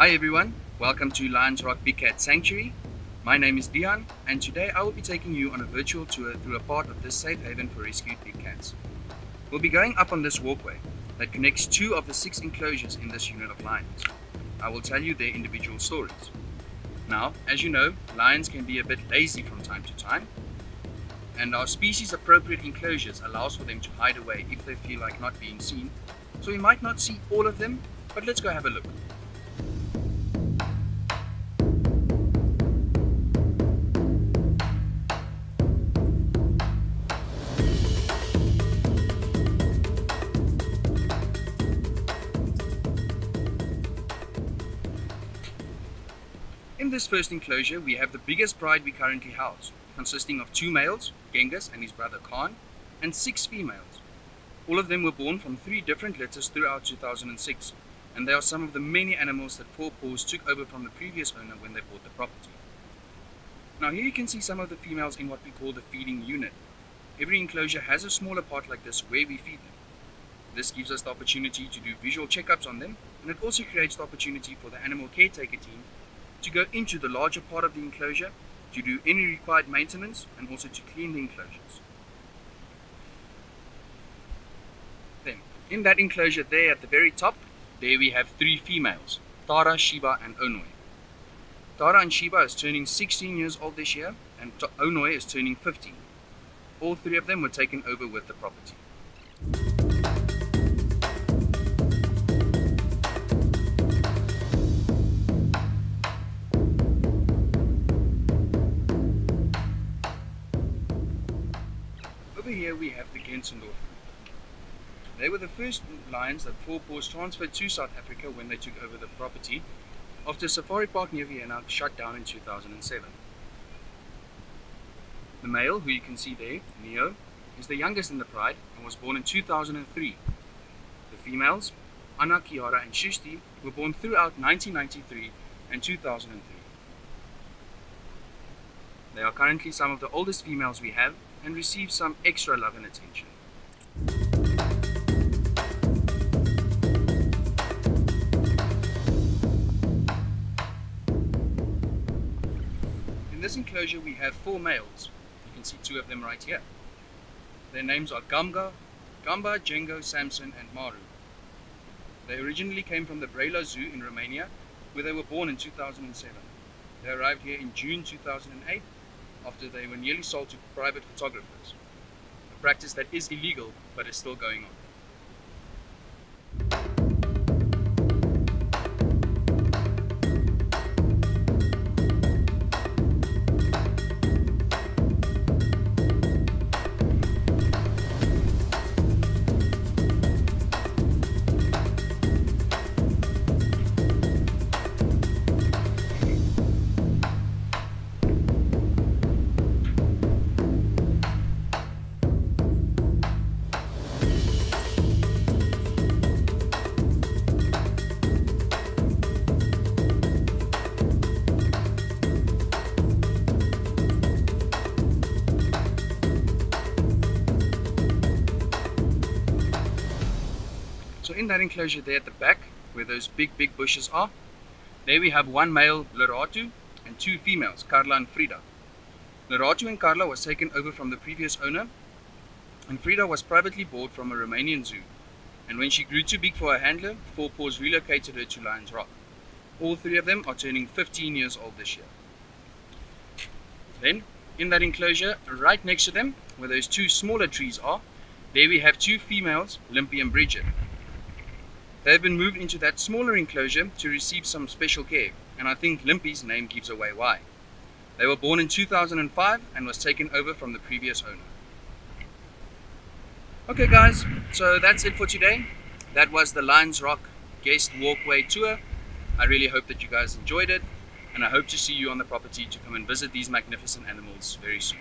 Hi everyone, welcome to Lions Rock Big Cat Sanctuary. My name is Dion and today I will be taking you on a virtual tour through a part of this safe haven for rescued big cats. We'll be going up on this walkway that connects two of the six enclosures in this unit of lions. I will tell you their individual stories. Now, as you know, lions can be a bit lazy from time to time and our species appropriate enclosures allows for them to hide away if they feel like not being seen. So we might not see all of them, but let's go have a look. In this first enclosure, we have the biggest pride we currently house, consisting of two males, Ghenges and his brother Khan, and six females. All of them were born from three different litters throughout 2006, and they are some of the many animals that Four Paws took over from the previous owner when they bought the property. Now here you can see some of the females in what we call the feeding unit. Every enclosure has a smaller part like this where we feed them. This gives us the opportunity to do visual checkups on them, and it also creates the opportunity for the animal caretaker team to go into the larger part of the enclosure to do any required maintenance and also to clean the enclosures. Then, in that enclosure there at the very top, there we have three females, Tara, Shiba and Onoi. Tara and Shiba is turning 16 years old this year and Onoi is turning 15. All three of them were taken over with the property. Over here we have the Gänserndorf group. They were the first lions that Four Paws transferred to South Africa when they took over the property after Safari Park near Vienna shut down in 2007. The male, who you can see there, Neo, is the youngest in the pride and was born in 2003. The females, Anna, Kiara and Shishti, were born throughout 1993 and 2003. They are currently some of the oldest females we have and receive some extra love and attention. In this enclosure we have four males. You can see two of them right here. Their names are Gamba, Gamba, Django, Samson and Maru. They originally came from the Braila Zoo in Romania where they were born in 2007. They arrived here in June 2008 after they were nearly sold to private photographers, a practice that is illegal but is still going on. So in that enclosure there at the back, where those big, big bushes are, there we have one male Leratu and two females, Carla and Frida. Leratu and Carla was taken over from the previous owner, and Frida was privately bought from a Romanian zoo. And when she grew too big for her handler, Four Paws relocated her to Lions Rock. All three of them are turning 15 years old this year. Then, in that enclosure, right next to them, where those two smaller trees are, there we have two females, Limpy and Bridget. They have been moved into that smaller enclosure to receive some special care, and I think Limpy's name gives away why. They were born in 2005 and was taken over from the previous owner. Okay guys, so that's it for today. That was the Lions Rock guest walkway tour. I really hope that you guys enjoyed it, and I hope to see you on the property to come and visit these magnificent animals very soon.